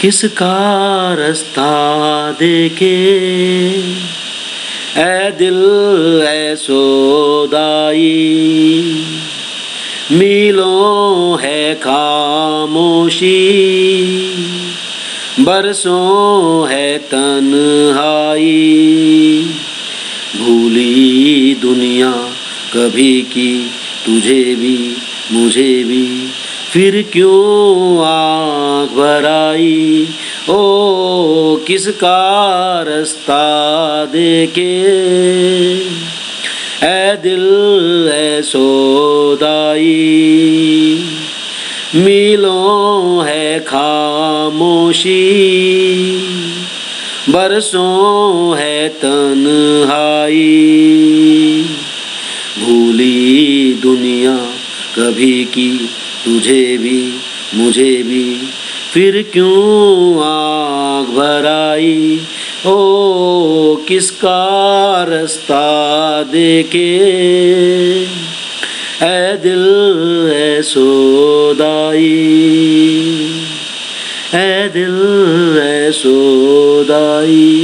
किसका रास्ता देखे? ए दिल, ऐ सोदाई। मीलों है खामोशी। बरसों है तन्हाई। भूली दुनिया कभी की, तुझे भी, मुझे भी। फिर क्यों आँख भराई ओ, किसका रास्ता देखे? ऐ दिल, ऐ सोदाई। मिलों है खामोशी। बरसों है तन्हाई। भूली दुनिया कभी की तुझे भी, मुझे भी। फिर क्यों आग भराई? ओ, किसका रास्ता देखे? ऐ दिल, ऐ सोदाई। ऐ दिल, ऐ सोदाई।